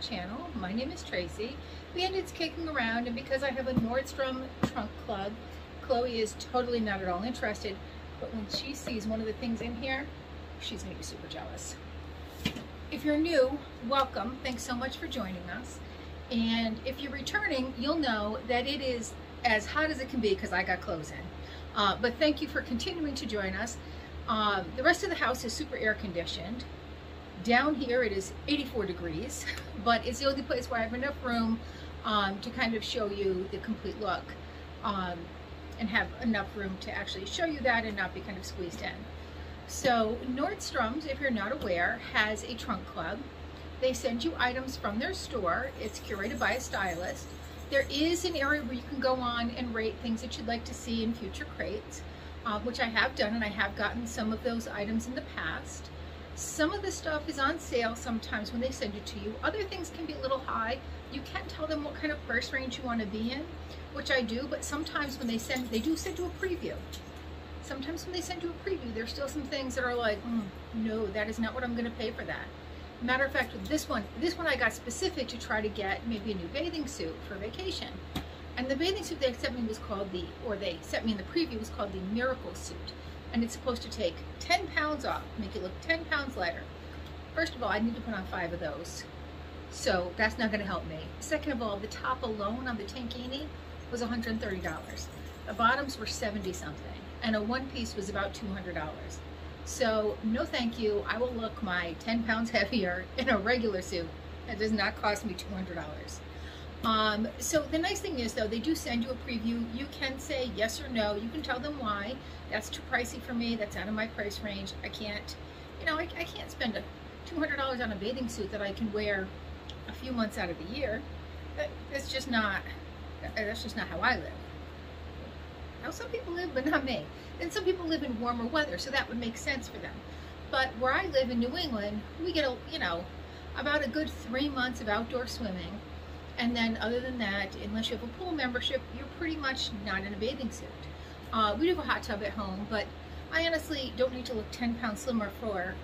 channel. My name is Tracey. Bandit's kicking around and because I have a Nordstrom trunk club, Chloe is totally not at all interested. But when she sees one of the things in here, she's gonna be super jealous. If you're new, welcome. Thanks so much for joining us. And if you're returning, you'll know that it is as hot as it can be because I got clothes in. Uh, but thank you for continuing to join us. Um, the rest of the house is super air conditioned. Down here it is 84 degrees, but it's the only place where I have enough room um, to kind of show you the complete look um, and have enough room to actually show you that and not be kind of squeezed in. So Nordstrom's, if you're not aware, has a trunk club. They send you items from their store. It's curated by a stylist. There is an area where you can go on and rate things that you'd like to see in future crates, uh, which I have done and I have gotten some of those items in the past. Some of the stuff is on sale sometimes when they send it to you. Other things can be a little high. You can't tell them what kind of price range you want to be in, which I do, but sometimes when they send, they do send you a preview. Sometimes when they send you a preview, there's still some things that are like, mm, no, that is not what I'm going to pay for that. Matter of fact, with this one, this one I got specific to try to get maybe a new bathing suit for vacation. And the bathing suit they sent me was called the, or they sent me in the preview was called the Miracle Suit and it's supposed to take 10 pounds off, make it look 10 pounds lighter. First of all, I need to put on five of those. So that's not gonna help me. Second of all, the top alone on the tankini was $130. The bottoms were 70 something and a one piece was about $200. So no thank you, I will look my 10 pounds heavier in a regular suit. That does not cost me $200. Um, so the nice thing is though, they do send you a preview. You can say yes or no. You can tell them why. That's too pricey for me. That's out of my price range. I can't, you know, I, I can't spend a $200 on a bathing suit that I can wear a few months out of the year. That, that's just not, that's just not how I live. How some people live, but not me. And some people live in warmer weather, so that would make sense for them. But where I live in New England, we get a, you know, about a good three months of outdoor swimming and then other than that, unless you have a pool membership, you're pretty much not in a bathing suit. Uh, we do have a hot tub at home, but I honestly don't need to look 10 pounds slimmer for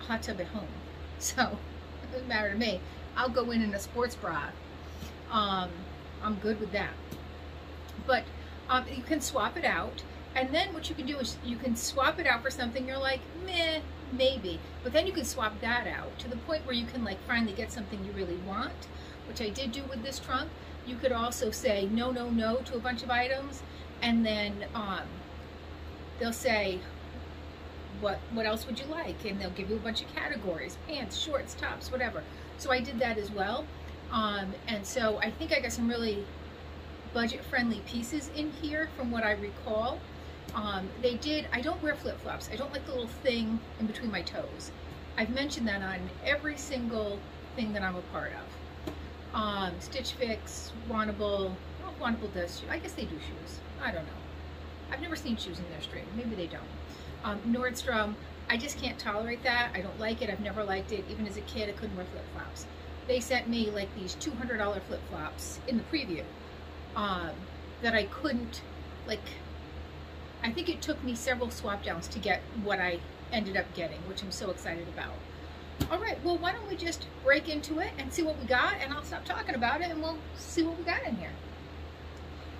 a hot tub at home. So it doesn't matter to me. I'll go in in a sports bra. Um, I'm good with that. But um, you can swap it out. And then what you can do is you can swap it out for something you're like, meh, maybe. But then you can swap that out to the point where you can like finally get something you really want which I did do with this trunk, you could also say no, no, no to a bunch of items, and then um, they'll say, what, what else would you like? And they'll give you a bunch of categories, pants, shorts, tops, whatever. So I did that as well. Um, and so I think I got some really budget-friendly pieces in here from what I recall. Um, they did, I don't wear flip-flops. I don't like the little thing in between my toes. I've mentioned that on every single thing that I'm a part of um, Stitch Fix, Wantable. Well, Wantable does shoes. I guess they do shoes. I don't know. I've never seen shoes in their stream. Maybe they don't. Um, Nordstrom, I just can't tolerate that. I don't like it. I've never liked it. Even as a kid, I couldn't wear flip-flops. They sent me like these $200 flip-flops in the preview um, that I couldn't, like, I think it took me several swap downs to get what I ended up getting, which I'm so excited about. All right, well, why don't we just break into it and see what we got, and I'll stop talking about it, and we'll see what we got in here.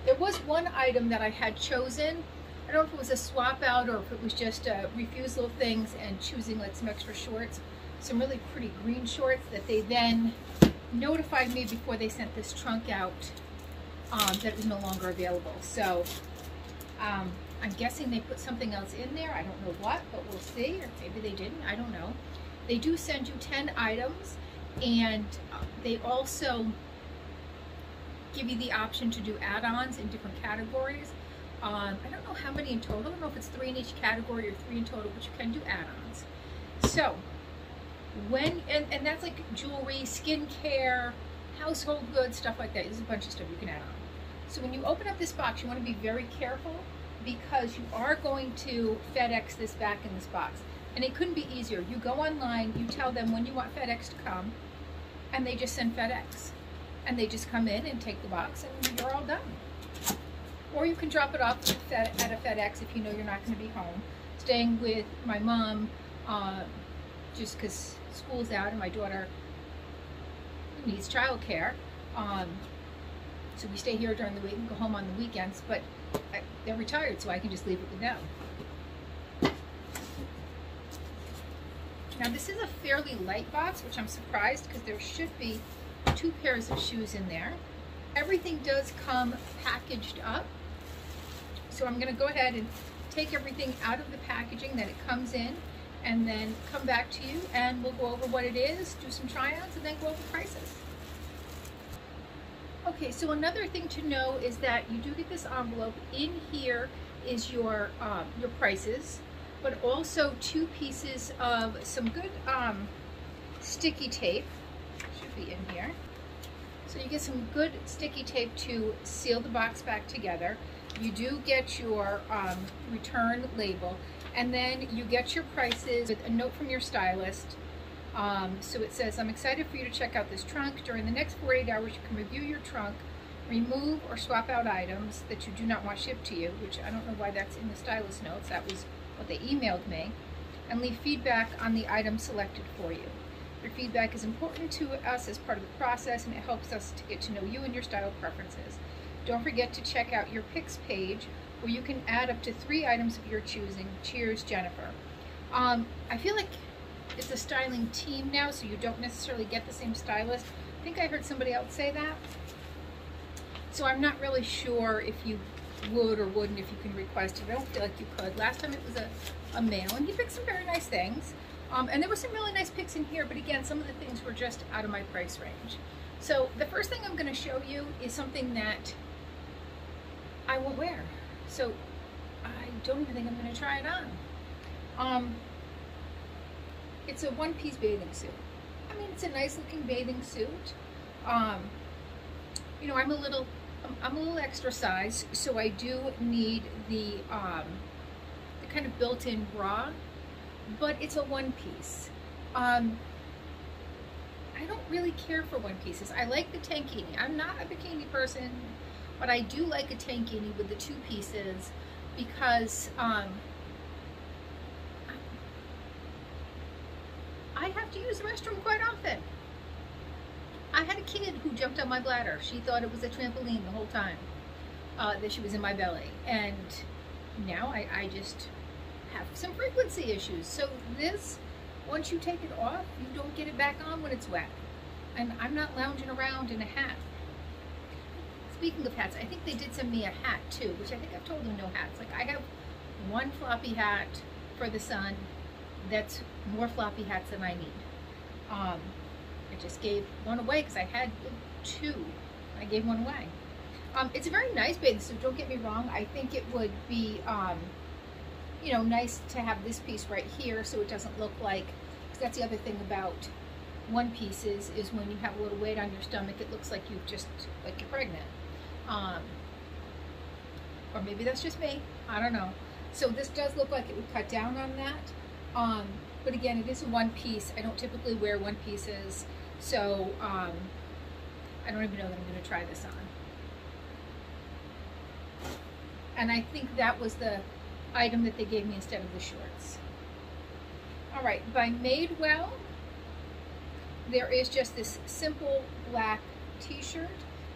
There was one item that I had chosen. I don't know if it was a swap out or if it was just uh, refusal of things and choosing like some extra shorts, some really pretty green shorts that they then notified me before they sent this trunk out um, that it was no longer available. So um, I'm guessing they put something else in there. I don't know what, but we'll see. Or maybe they didn't. I don't know. They do send you 10 items and they also give you the option to do add-ons in different categories. Um, I don't know how many in total. I don't know if it's three in each category or three in total, but you can do add-ons. So when, and, and that's like jewelry, skincare, household goods, stuff like that. There's a bunch of stuff you can add on. So when you open up this box, you want to be very careful because you are going to FedEx this back in this box. And it couldn't be easier. You go online, you tell them when you want FedEx to come, and they just send FedEx. And they just come in and take the box, and you're all done. Or you can drop it off at a FedEx if you know you're not going to be home. Staying with my mom, uh, just because school's out and my daughter needs childcare. Um, so we stay here during the week and go home on the weekends, but I, they're retired, so I can just leave it with them. Now this is a fairly light box, which I'm surprised because there should be two pairs of shoes in there. Everything does come packaged up. So I'm gonna go ahead and take everything out of the packaging that it comes in and then come back to you and we'll go over what it is, do some try-ons, and then go over prices. Okay, so another thing to know is that you do get this envelope. In here is your, um, your prices but also two pieces of some good um, sticky tape. Should be in here. So you get some good sticky tape to seal the box back together. You do get your um, return label and then you get your prices with a note from your stylist. Um, so it says, I'm excited for you to check out this trunk. During the next 48 hours, you can review your trunk, remove or swap out items that you do not want shipped to you, which I don't know why that's in the stylist notes. That was what they emailed me, and leave feedback on the item selected for you. Your feedback is important to us as part of the process and it helps us to get to know you and your style preferences. Don't forget to check out your picks page where you can add up to three items of your choosing. Cheers, Jennifer. Um, I feel like it's a styling team now, so you don't necessarily get the same stylist. I think I heard somebody else say that. So I'm not really sure if you would or wouldn't if you can request it. I don't feel like you could. Last time it was a, a male, and he picked some very nice things. Um, and there were some really nice picks in here, but again, some of the things were just out of my price range. So the first thing I'm going to show you is something that I won't wear. So I don't even think I'm going to try it on. Um, it's a one-piece bathing suit. I mean, it's a nice looking bathing suit. Um, you know, I'm a little I'm a little extra size, so I do need the, um, the kind of built-in bra, but it's a one piece. Um, I don't really care for one pieces. I like the tankini. I'm not a bikini person, but I do like a tankini with the two pieces because um, I have to use the restroom quite often. I had a kid who jumped on my bladder. She thought it was a trampoline the whole time uh, that she was in my belly. And now I, I just have some frequency issues. So this, once you take it off, you don't get it back on when it's wet. And I'm not lounging around in a hat. Speaking of hats, I think they did send me a hat too, which I think I've told them no hats. Like I have one floppy hat for the sun that's more floppy hats than I need. Um, I just gave one away because I had two. I gave one away. Um, it's a very nice bathing suit, don't get me wrong. I think it would be, um, you know, nice to have this piece right here so it doesn't look like, that's the other thing about one pieces is when you have a little weight on your stomach, it looks like you've just, like you're pregnant. Um, or maybe that's just me. I don't know. So this does look like it would cut down on that. Um, but again, it is a one piece. I don't typically wear one pieces. So um, I don't even know that I'm going to try this on. And I think that was the item that they gave me instead of the shorts. All right, by Madewell, there is just this simple black t-shirt.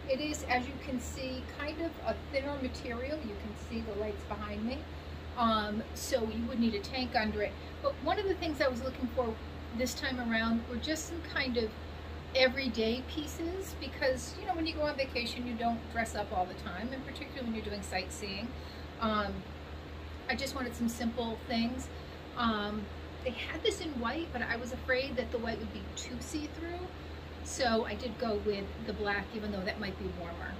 It is, as you can see, kind of a thinner material. You can see the lights behind me. Um, so you would need a tank under it. But one of the things I was looking for this time around were just some kind of everyday pieces because you know when you go on vacation you don't dress up all the time and particularly when you're doing sightseeing. Um, I just wanted some simple things. Um, they had this in white but I was afraid that the white would be too see-through so I did go with the black even though that might be warmer.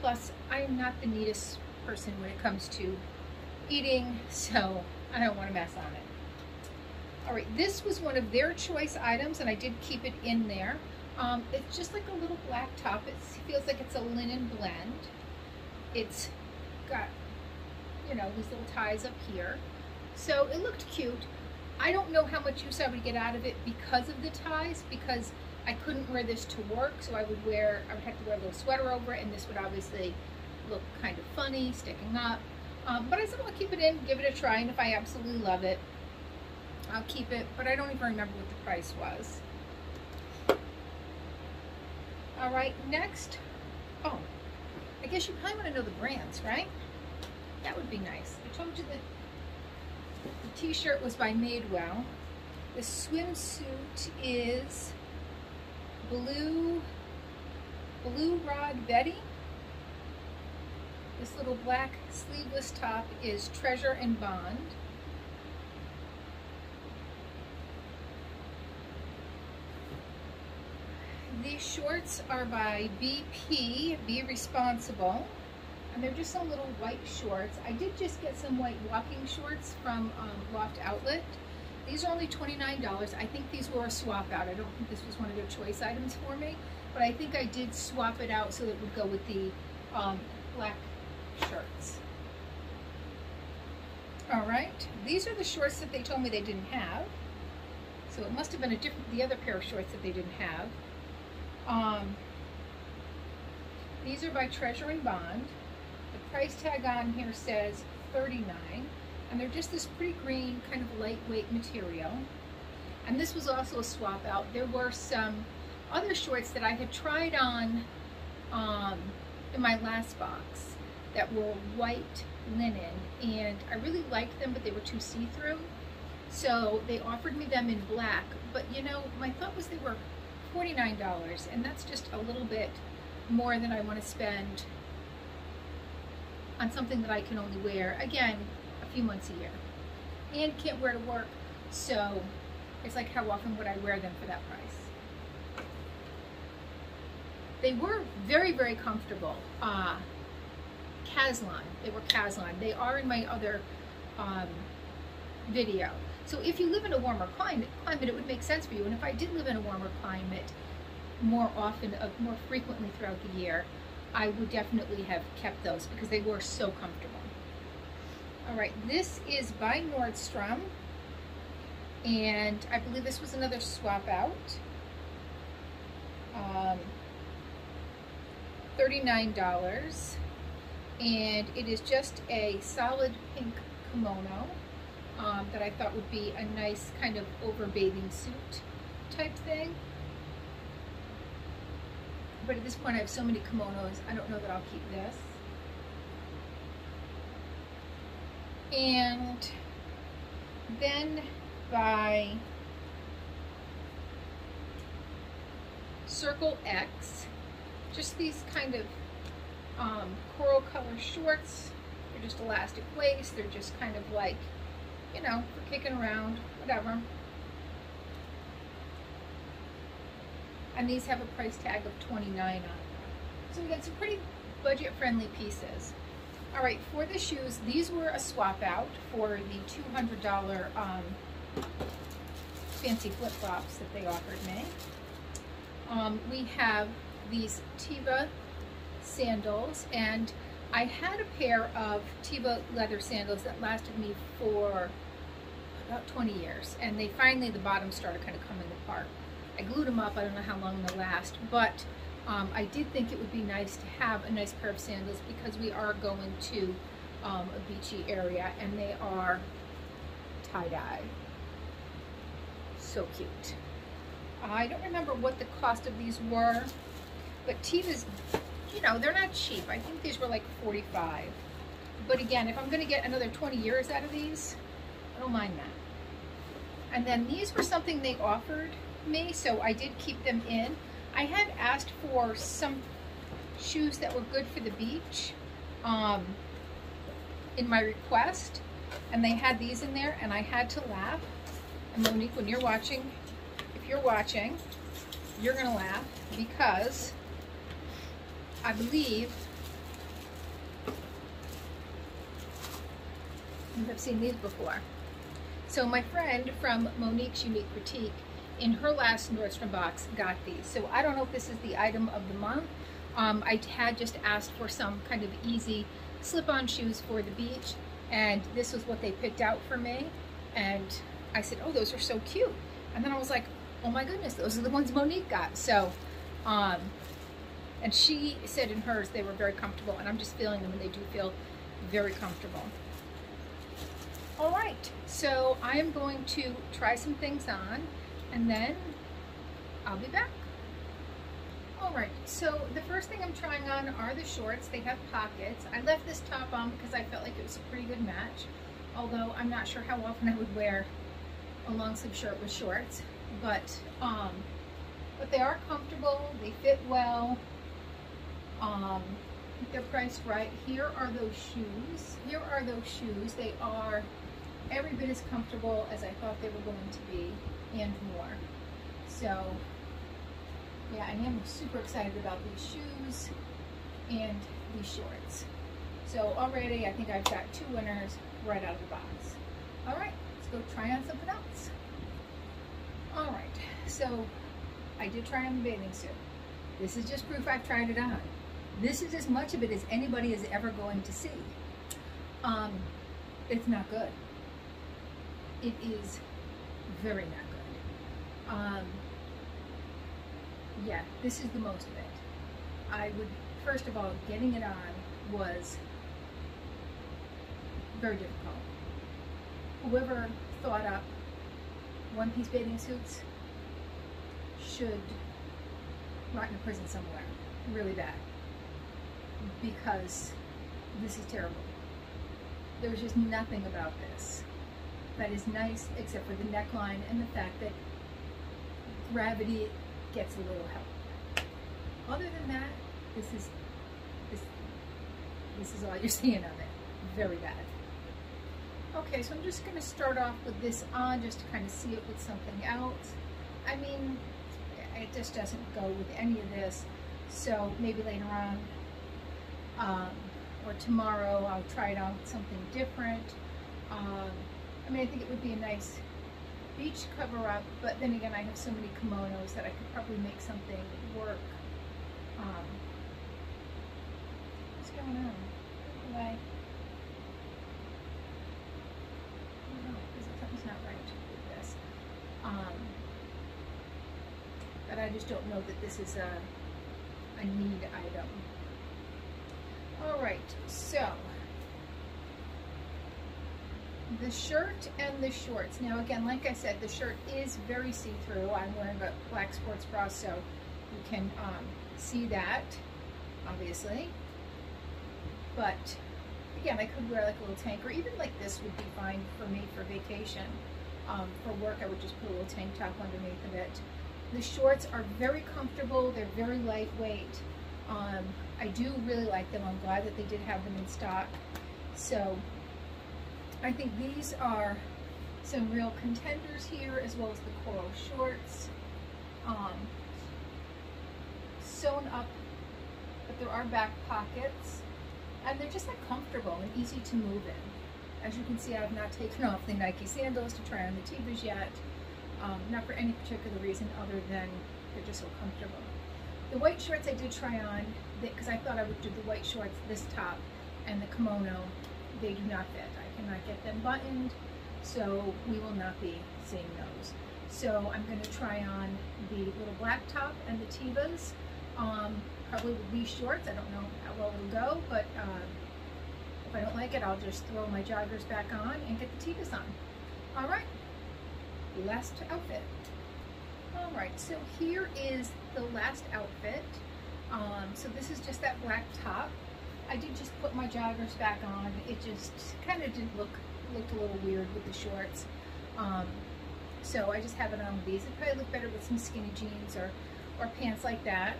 Plus I am not the neatest person when it comes to eating so I don't want to mess on it all right, this was one of their choice items, and I did keep it in there. Um, it's just like a little black top. It feels like it's a linen blend. It's got, you know, these little ties up here. So it looked cute. I don't know how much use I would get out of it because of the ties, because I couldn't wear this to work, so I would wear, I would have to wear a little sweater over it, and this would obviously look kind of funny, sticking up. Um, but I said, I'll keep it in, give it a try, and if I absolutely love it, I'll keep it, but I don't even remember what the price was. All right, next, oh, I guess you probably want to know the brands, right? That would be nice. I told you that the t-shirt was by Madewell. The swimsuit is Blue, Blue Rod Beattie. This little black sleeveless top is Treasure and Bond. These shorts are by BP, Be Responsible. And they're just some little white shorts. I did just get some white walking shorts from um, Loft Outlet. These are only $29. I think these were a swap out. I don't think this was one of their choice items for me, but I think I did swap it out so it would go with the um, black shirts. All right, these are the shorts that they told me they didn't have. So it must have been a different, the other pair of shorts that they didn't have. Um, these are by Treasure and Bond. The price tag on here says 39 and they're just this pretty green kind of lightweight material. And this was also a swap out. There were some other shorts that I had tried on um, in my last box that were white linen and I really liked them but they were too see-through. So they offered me them in black but you know my thought was they were $49 and that's just a little bit more than I want to spend on something that I can only wear again a few months a year. And can't wear to work so it's like how often would I wear them for that price? They were very very comfortable uh, Caslon. They were Caslon. They are in my other um, video so if you live in a warmer climate, climate, it would make sense for you. And if I did live in a warmer climate more often, uh, more frequently throughout the year, I would definitely have kept those because they were so comfortable. All right, this is by Nordstrom. And I believe this was another swap out. Um, $39. And it is just a solid pink kimono um, that I thought would be a nice kind of over bathing suit type thing. But at this point I have so many kimonos, I don't know that I'll keep this. And then by Circle X, just these kind of um, coral color shorts. They're just elastic waist. They're just kind of like you know, for kicking around, whatever. And these have a price tag of 29 on them. So we got some pretty budget-friendly pieces. All right, for the shoes, these were a swap out for the $200 um, fancy flip-flops that they offered me. Um, we have these Teva sandals, and I had a pair of Teva leather sandals that lasted me for about 20 years. And they finally, the bottom started kind of coming apart. I glued them up, I don't know how long they'll last, but um, I did think it would be nice to have a nice pair of sandals because we are going to um, a beachy area and they are tie-dye. So cute. I don't remember what the cost of these were, but Teva's, you know, they're not cheap. I think these were like 45. But again, if I'm gonna get another 20 years out of these, I don't mind that. And then these were something they offered me, so I did keep them in. I had asked for some shoes that were good for the beach um, in my request, and they had these in there, and I had to laugh. And Monique, when you're watching, if you're watching, you're gonna laugh because I believe you have seen these before. So my friend from Monique's Unique Critique, in her last Nordstrom box, got these. So I don't know if this is the item of the month. Um, I had just asked for some kind of easy slip-on shoes for the beach, and this was what they picked out for me. And I said, oh, those are so cute. And then I was like, oh my goodness, those are the ones Monique got. So, um, and she said in hers they were very comfortable, and I'm just feeling them, and they do feel very comfortable. All right, so I am going to try some things on and then I'll be back. All right, so the first thing I'm trying on are the shorts. They have pockets. I left this top on because I felt like it was a pretty good match, although I'm not sure how often I would wear a long sleeve shirt with shorts, but um, but they are comfortable, they fit well, um, they're priced right. Here are those shoes. Here are those shoes. They are every bit as comfortable as I thought they were going to be and more. So yeah, I am super excited about these shoes and these shorts. So already I think I've got two winners right out of the box. All right, let's go try on something else. All right, so I did try on the bathing suit. This is just proof I've tried it on. This is as much of it as anybody is ever going to see. Um, it's not good. It is very not good. Um, yeah, this is the most of it. I would, first of all, getting it on was very difficult. Whoever thought up one-piece bathing suits should rot in a prison somewhere, really bad, because this is terrible. There's just nothing about this that is nice except for the neckline and the fact that gravity gets a little help. Other than that, this is this this is all you're seeing of it. Very bad. Okay, so I'm just going to start off with this on just to kind of see it with something else. I mean, it just doesn't go with any of this. So maybe later on um, or tomorrow I'll try it on something different. Um, I mean, I think it would be a nice beach cover up, but then again, I have so many kimonos that I could probably make something work. Um, what's going on? Why? Not right with this. Um, but I just don't know that this is a, a need item. All right, so the shirt and the shorts. Now again, like I said, the shirt is very see-through. I'm wearing a black sports bra, so you can um, see that, obviously. But again, I could wear like a little tank, or even like this would be fine for me for vacation. Um, for work, I would just put a little tank top underneath of it. The shorts are very comfortable. They're very lightweight. Um, I do really like them. I'm glad that they did have them in stock. So I think these are some real contenders here, as well as the coral shorts. Um, sewn up, but there are back pockets. And they're just like comfortable and easy to move in. As you can see, I have not taken off the Nike sandals to try on the Tevas yet. Um, not for any particular reason other than they're just so comfortable. The white shorts I did try on, because I thought I would do the white shorts, this top, and the kimono, they do not fit I cannot get them buttoned, so we will not be seeing those. So I'm going to try on the little black top and the Tevas, um, probably with these shorts. I don't know how well it'll go, but uh, if I don't like it, I'll just throw my joggers back on and get the Tevas on. All right, last outfit. All right, so here is the last outfit. Um, so this is just that black top. I did just put my joggers back on. It just kind of did look looked a little weird with the shorts. Um, so I just have it on with these. It probably look better with some skinny jeans or, or pants like that.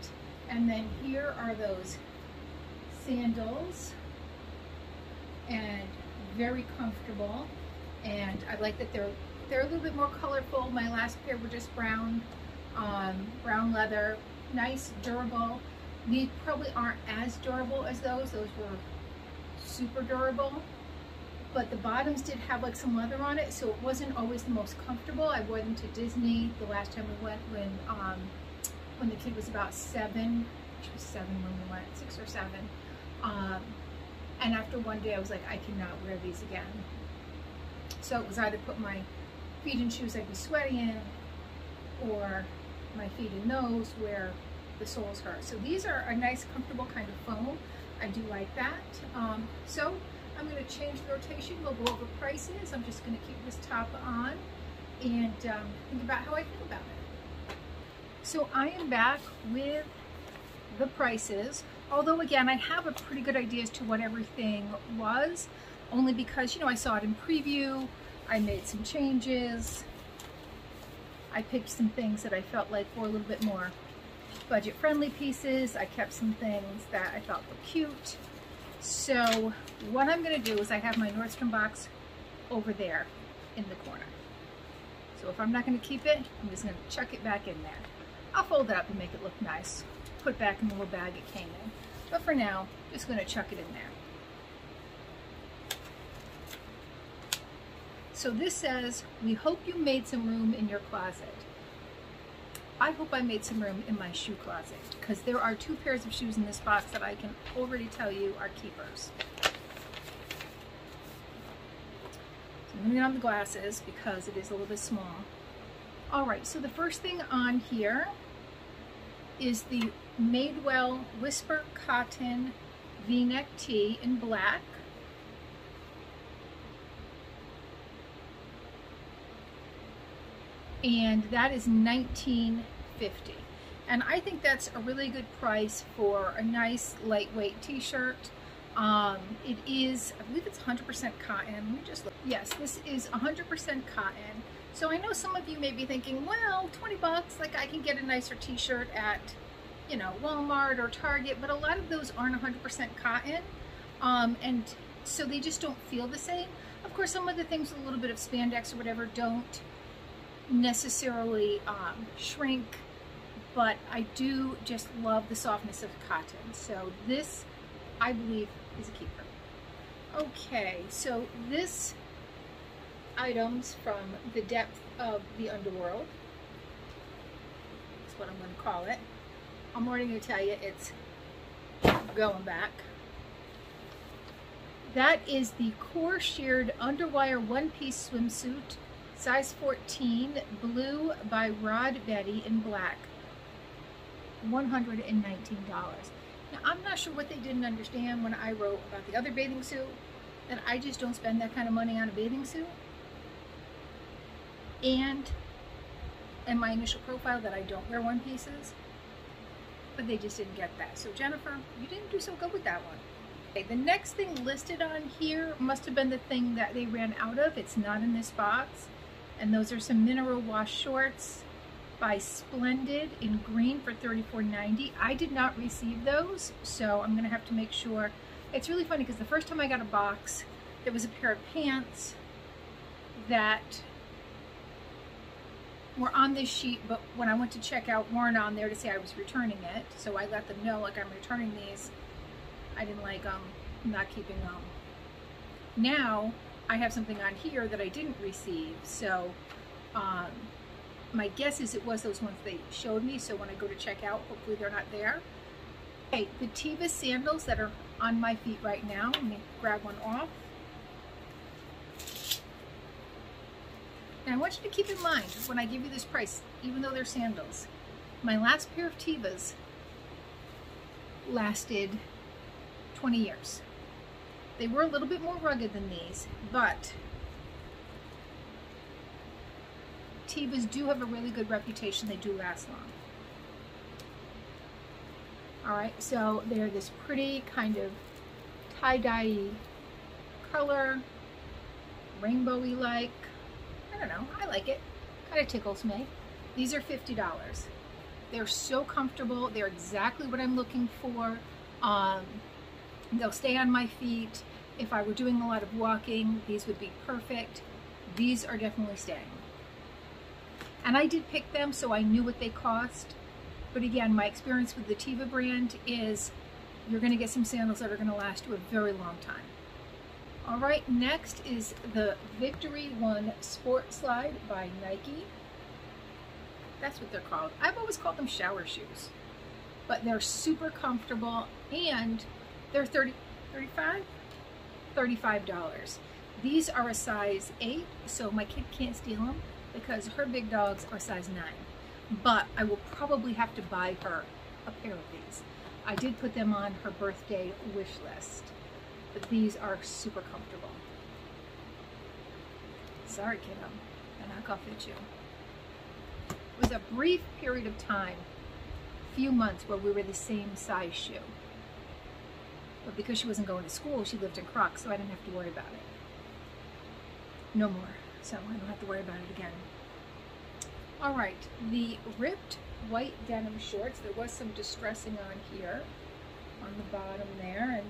And then here are those sandals and very comfortable. And I like that they're they're a little bit more colorful. My last pair were just brown, um, brown leather, nice, durable. These probably aren't as durable as those. Those were super durable. But the bottoms did have like some leather on it, so it wasn't always the most comfortable. I wore them to Disney the last time we went when um, when the kid was about seven. She was seven when we went, six or seven. Um, and after one day, I was like, I cannot wear these again. So it was either put my feet in shoes I'd be sweaty in, or my feet in those where the soles hurt. So these are a nice, comfortable kind of foam. I do like that. Um, so I'm going to change the rotation. We'll go over prices. I'm just going to keep this top on and um, think about how I feel about it. So I am back with the prices. Although again, I have a pretty good idea as to what everything was, only because, you know, I saw it in preview, I made some changes, I picked some things that I felt like were a little bit more budget-friendly pieces. I kept some things that I thought were cute. So what I'm gonna do is I have my Nordstrom box over there in the corner. So if I'm not gonna keep it, I'm just gonna chuck it back in there. I'll fold it up and make it look nice. Put back in the little bag it came in. But for now, just gonna chuck it in there. So this says, we hope you made some room in your closet. I hope I made some room in my shoe closet because there are two pairs of shoes in this box that I can already tell you are keepers. So I'm going to get on the glasses because it is a little bit small. All right, so the first thing on here is the Madewell Whisper Cotton V-neck tee in black. And that is 1950 and I think that's a really good price for a nice lightweight t-shirt. Um, it is I believe it's 100% cotton. Let me just look. Yes this is 100% cotton. So I know some of you may be thinking well 20 bucks like I can get a nicer t-shirt at you know Walmart or Target but a lot of those aren't 100% cotton. Um, and so they just don't feel the same. Of course some of the things with a little bit of spandex or whatever don't necessarily um, shrink, but I do just love the softness of cotton. So this, I believe, is a keeper. Okay, so this items from the depth of the underworld. That's what I'm going to call it. I'm already going to tell you it's going back. That is the core sheared underwire one-piece swimsuit Size 14, blue by Rod Beattie in black. $119. Now, I'm not sure what they didn't understand when I wrote about the other bathing suit, that I just don't spend that kind of money on a bathing suit. And in my initial profile that I don't wear one pieces, but they just didn't get that. So Jennifer, you didn't do so good with that one. Okay, the next thing listed on here must have been the thing that they ran out of. It's not in this box. And those are some mineral wash shorts by Splendid in green for $34.90. I did not receive those, so I'm gonna have to make sure. It's really funny because the first time I got a box, there was a pair of pants that were on this sheet, but when I went to check out, weren't on there to say I was returning it. So I let them know, like, I'm returning these. I didn't like them, I'm not keeping them. Now, I have something on here that I didn't receive. So um, my guess is it was those ones they showed me. So when I go to check out, hopefully they're not there. Okay, the Teva sandals that are on my feet right now. Let me grab one off. Now I want you to keep in mind when I give you this price, even though they're sandals, my last pair of Tevas lasted 20 years. They were a little bit more rugged than these, but Tevas do have a really good reputation. They do last long. All right, so they're this pretty kind of tie-dye color, rainbowy like. I don't know, I like it. Kind of tickles me. These are $50. They're so comfortable. They're exactly what I'm looking for. Um, They'll stay on my feet. If I were doing a lot of walking, these would be perfect. These are definitely staying. And I did pick them, so I knew what they cost. But again, my experience with the Teva brand is you're gonna get some sandals that are gonna last you a very long time. All right, next is the Victory One Sport Slide by Nike. That's what they're called. I've always called them shower shoes, but they're super comfortable and they're 30, 35, $35. These are a size 8, so my kid can't steal them because her big dogs are size 9. But I will probably have to buy her a pair of these. I did put them on her birthday wish list, but these are super comfortable. Sorry, kiddo. I knock off at you. It was a brief period of time a few months where we were the same size shoe. But because she wasn't going to school, she lived in Crocs, so I didn't have to worry about it. No more. So I don't have to worry about it again. All right, the ripped white denim shorts. There was some distressing on here, on the bottom there, and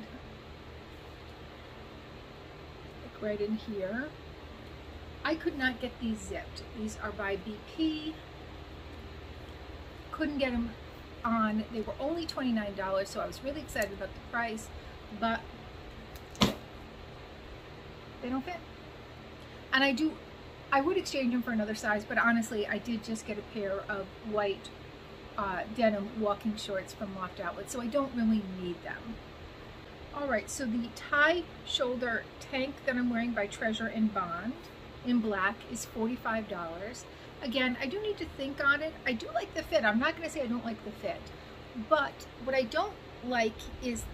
like right in here. I could not get these zipped. These are by BP. Couldn't get them on. They were only $29, so I was really excited about the price, but they don't fit. And I do, I would exchange them for another size, but honestly, I did just get a pair of white uh, denim walking shorts from Loft Outlet, so I don't really need them. All right, so the tie shoulder tank that I'm wearing by Treasure and Bond in black is $45. Again, I do need to think on it. I do like the fit. I'm not going to say I don't like the fit. But what I don't like is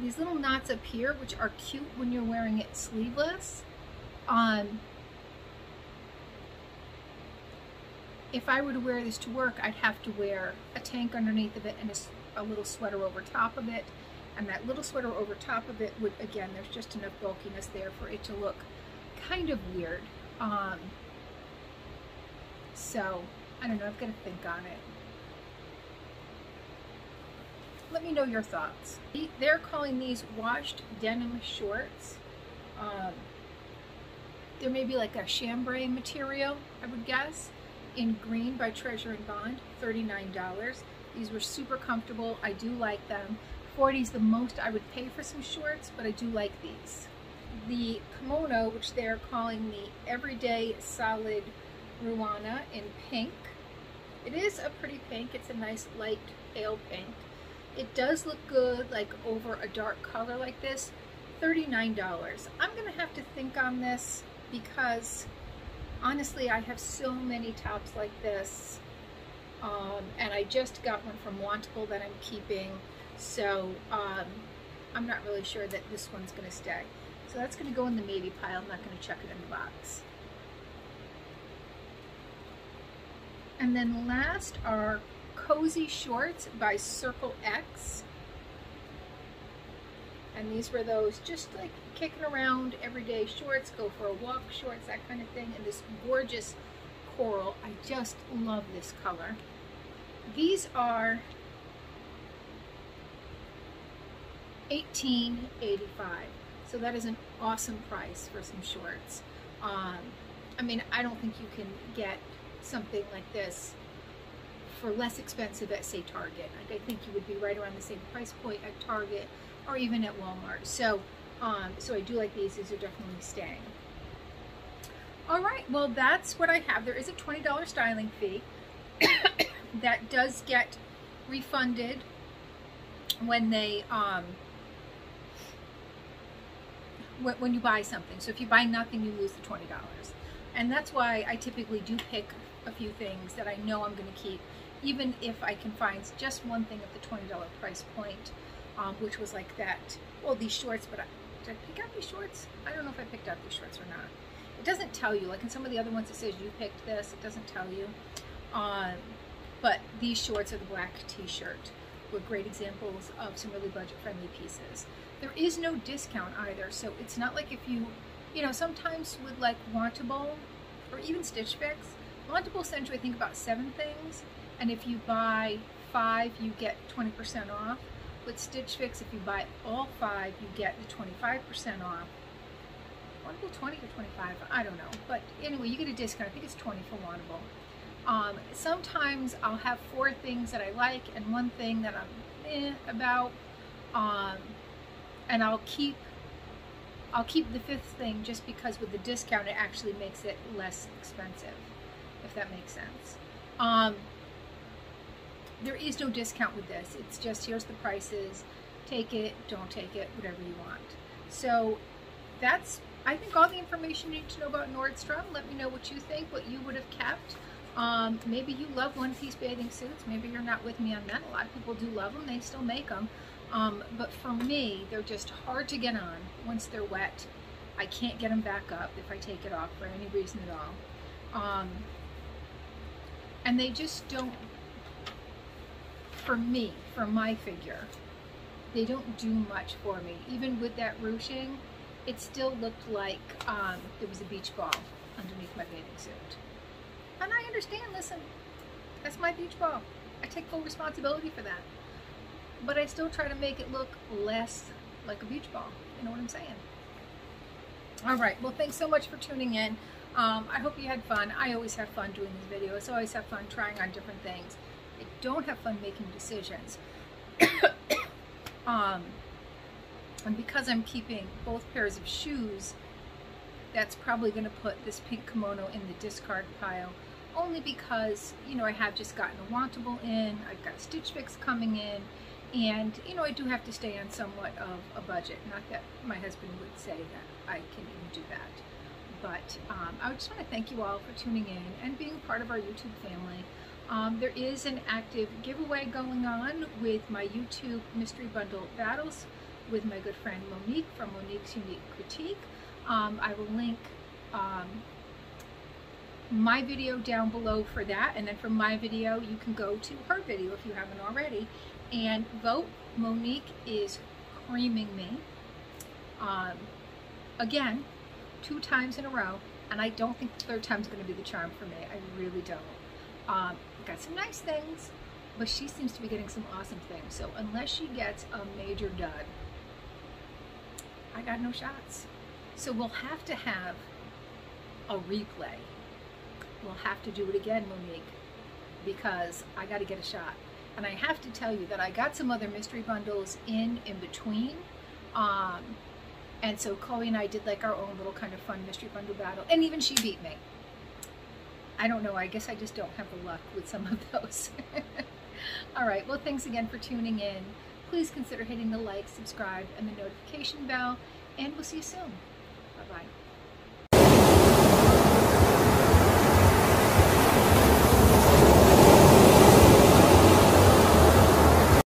these little knots up here, which are cute when you're wearing it sleeveless. Um, if I were to wear this to work, I'd have to wear a tank underneath of it and a, a, little sweater over top of it. And that little sweater over top of it would, again, there's just enough bulkiness there for it to look kind of weird. Um, so, I don't know, I've got to think on it. Let me know your thoughts. They're calling these washed denim shorts. Um, there may be like a chambray material, I would guess in green by Treasure and Bond, $39. These were super comfortable. I do like them. 40 is the most I would pay for some shorts, but I do like these. The kimono, which they're calling the Everyday Solid Ruana in pink. It is a pretty pink. It's a nice light pale pink. It does look good like over a dark color like this. $39. I'm going to have to think on this because honestly, I have so many tops like this. Um, and I just got one from Wantable that I'm keeping. So um, I'm not really sure that this one's going to stay. So that's going to go in the maybe pile. I'm not going to check it in the box. And then last are Cozy Shorts by Circle X. And these were those just like kicking around everyday shorts, go for a walk shorts, that kind of thing. And this gorgeous coral. I just love this color. These are 18.85. So that is an awesome price for some shorts. Um, I mean, I don't think you can get something like this for less expensive at say Target. Like I think you would be right around the same price point at Target or even at Walmart. So, um, so I do like these. These are definitely staying. All right, well, that's what I have. There is a $20 styling fee that does get refunded when they, um, when you buy something. So if you buy nothing, you lose the $20. And that's why I typically do pick a few things that I know I'm going to keep, even if I can find just one thing at the $20 price point um, which was like that. Well, these shorts, but I, did I pick out these shorts? I don't know if I picked out these shorts or not. It doesn't tell you. Like in some of the other ones, it says you picked this. It doesn't tell you. Um, but these shorts are the black t-shirt were great examples of some really budget-friendly pieces. There is no discount either, so it's not like if you, you know, sometimes with like Wantable or even Stitch Fix, You, I think, about seven things, and if you buy five, you get 20% off. With Stitch Fix, if you buy all five, you get the 25% off. Wantable 20 or 25, I don't know. But anyway, you get a discount. I think it's 20 for Wantable. Um, sometimes I'll have four things that I like and one thing that I'm about. Um, and I'll keep I'll keep the fifth thing just because with the discount it actually makes it less expensive, if that makes sense. Um, there is no discount with this. It's just here's the prices. Take it, don't take it, whatever you want. So that's, I think, all the information you need to know about Nordstrom. Let me know what you think, what you would have kept. Um, maybe you love one-piece bathing suits. Maybe you're not with me on that. A lot of people do love them. They still make them. Um, but for me, they're just hard to get on once they're wet. I can't get them back up if I take it off for any reason at all. Um, and they just don't for me, for my figure, they don't do much for me. Even with that ruching, it still looked like um, there was a beach ball underneath my bathing suit. And I understand, listen, that's my beach ball. I take full responsibility for that. But I still try to make it look less like a beach ball. You know what I'm saying? All right, well, thanks so much for tuning in. Um, I hope you had fun. I always have fun doing these videos. I always have fun trying on different things. I don't have fun making decisions. um, and because I'm keeping both pairs of shoes, that's probably going to put this pink kimono in the discard pile only because, you know, I have just gotten a Wantable in, I've got Stitch Fix coming in, and, you know, I do have to stay on somewhat of a budget. Not that my husband would say that I can even do that. But um, I just want to thank you all for tuning in and being part of our YouTube family. Um, there is an active giveaway going on with my YouTube Mystery Bundle Battles with my good friend Monique from Monique's Unique Critique. Um, I will link um, my video down below for that and then from my video you can go to her video if you haven't already and vote. Monique is creaming me. Um, again, two times in a row, and I don't think the third time's going to be the charm for me. I really don't. Um, got some nice things, but she seems to be getting some awesome things. So unless she gets a major dud, I got no shots. So we'll have to have a replay. We'll have to do it again, Monique, because I got to get a shot. And I have to tell you that I got some other mystery bundles in in between. Um, and so Chloe and I did like our own little kind of fun mystery bundle battle. And even she beat me. I don't know. I guess I just don't have the luck with some of those. All right. Well, thanks again for tuning in. Please consider hitting the like, subscribe, and the notification bell. And we'll see you soon.